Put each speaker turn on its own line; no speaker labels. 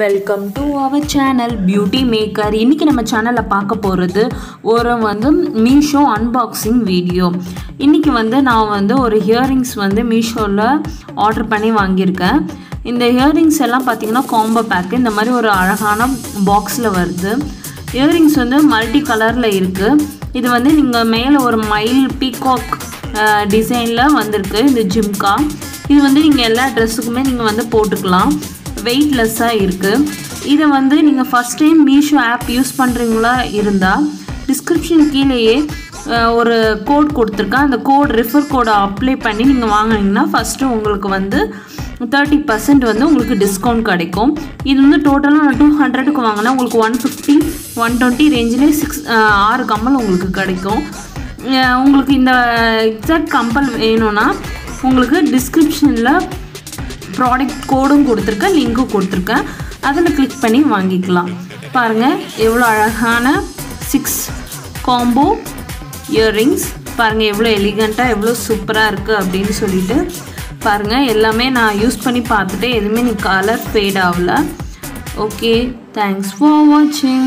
Welcome to our channel Beauty Maker இன்றைக்கி நம்ம சேனலில் பார்க்க போகிறது ஒரு வந்து மீஷோ அன்பாக்சிங் வீடியோ இன்றைக்கி வந்து நான் வந்து ஒரு ஹியரிங்ஸ் வந்து மீஷோவில் ஆர்டர் பண்ணி வாங்கியிருக்கேன். இந்த ஹியரிங்ஸ் எல்லாம் பார்த்தீங்கன்னா காம்போ பேக்கு இந்த மாதிரி ஒரு அழகான பாக்ஸில் வருது. இயரிங்ஸ் வந்து மல்டி கலரில் இருக்குது இது வந்து நீங்கள் மேலே ஒரு மயில் பீகாக் டிசைனில் வந்திருக்கு. இந்த ஜிம்கா இது வந்து நீங்கள் எல்லா ட்ரெஸ்ஸுக்குமே நீங்கள் வந்து போட்டுக்கலாம். வெயிட்லெஸ்ஸாக இருக்குது இதை வந்து நீங்கள் first time Meesho app use பண்ணுறீங்களா இருந்தால் டிஸ்கிரிப்ஷன் கீழேயே ஒரு கோட் கொடுத்துருக்கேன் அந்த கோட் ரெஃபர் கோடை அப்ளை பண்ணி நீங்கள் வாங்குனீங்கன்னா ஃபஸ்ட்டு உங்களுக்கு வந்து தேர்ட்டி பர்சன்ட் வந்து உங்களுக்கு டிஸ்கவுண்ட் கிடைக்கும். இது வந்து டோட்டலாக நான் டூ ஹண்ட்ரடுக்கு வாங்கினா உங்களுக்கு ஒன் ஃபிஃப்டி ஒன் டுவெண்ட்டி ரேஞ்சிலே சிக்ஸ் ஆறு கம்மல் உங்களுக்கு கிடைக்கும். உங்களுக்கு இந்த எக்ஸாக்ட் கம்பல் வேணும்னா உங்களுக்கு டிஸ்கிரிப்ஷனில் ப்ராடக்ட் கோடும் கொடுத்துருக்கேன் லிங்க்கும் கொடுத்துருக்கேன். அதில் கிளிக் பண்ணி வாங்கிக்கலாம். பாருங்கள் எவ்வளோ அழகான சிக்ஸ் காம்போ இயர்ரிங்ஸ் பாருங்கள் எவ்வளோ எலிகண்ட்டாக எவ்வளோ சூப்பராக இருக்குது அப்படின்னு சொல்லிட்டு. பாருங்கள் எல்லாமே நான் யூஸ் பண்ணி பார்த்துட்டு எதுவுமே நீ கலர் ஃபேட் ஆகல. ஓகே தேங்க்ஸ் ஃபார் வாட்சிங்